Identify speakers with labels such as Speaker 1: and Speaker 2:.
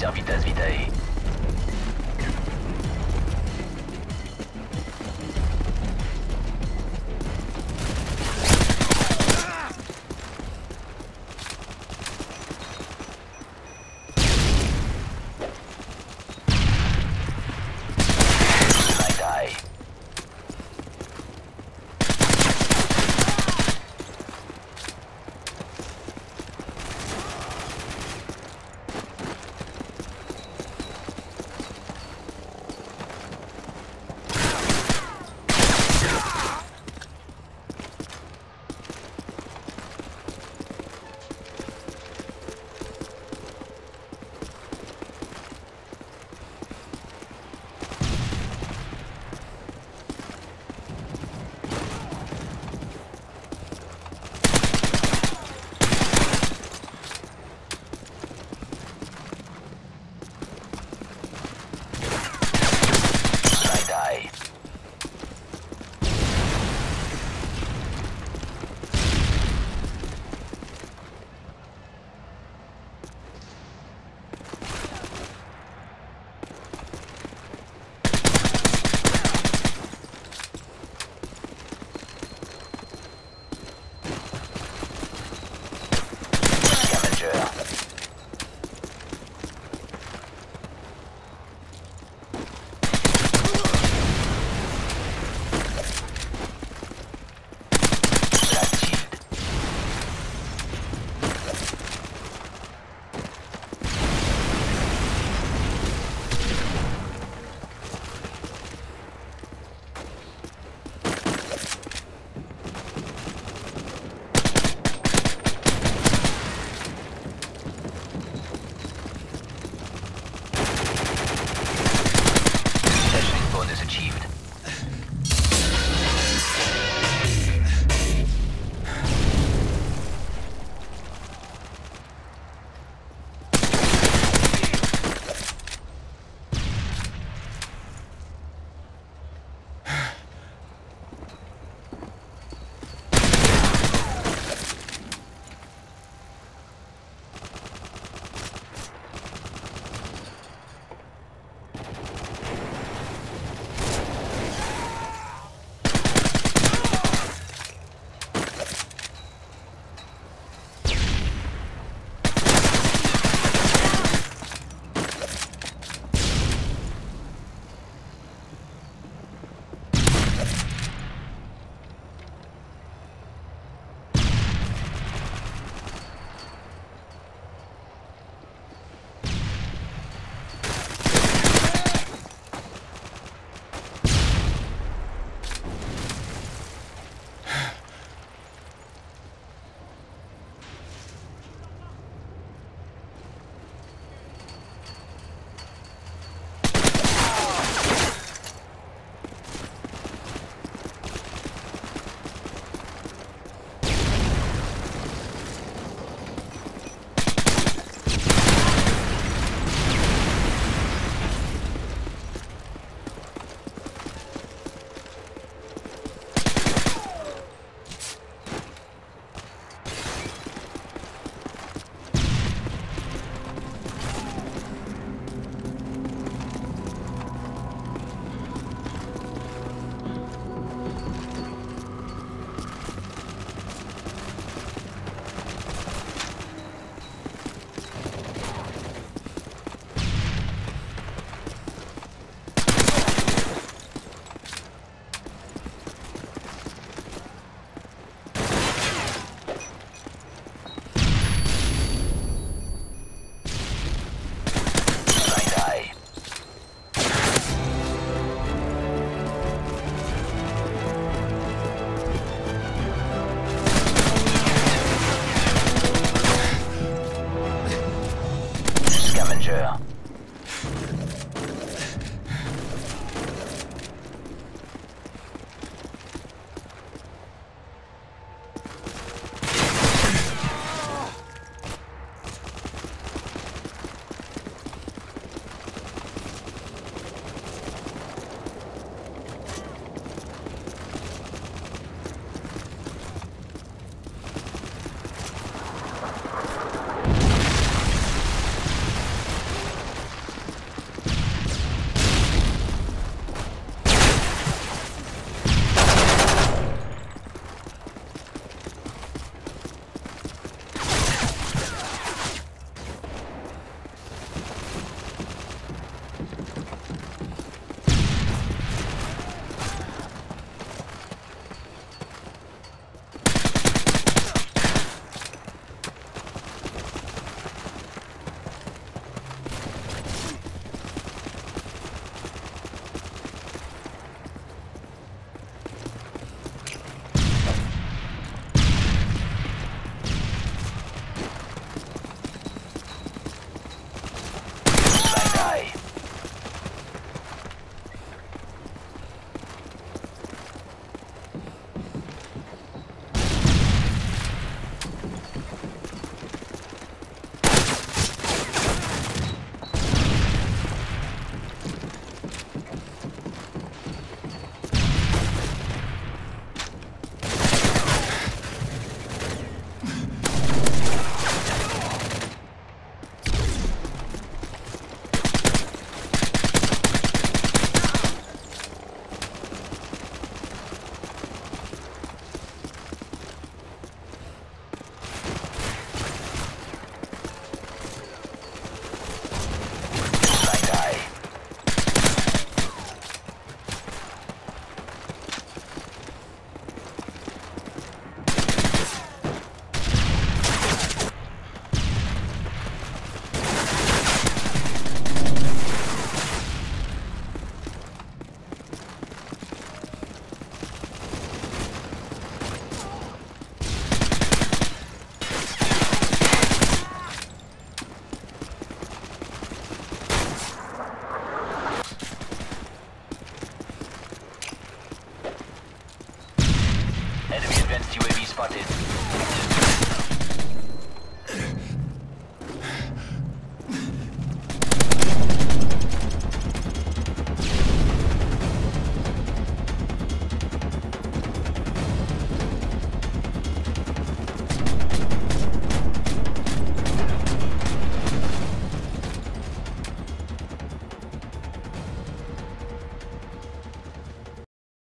Speaker 1: Servitas Vitae. 是啊 spotted.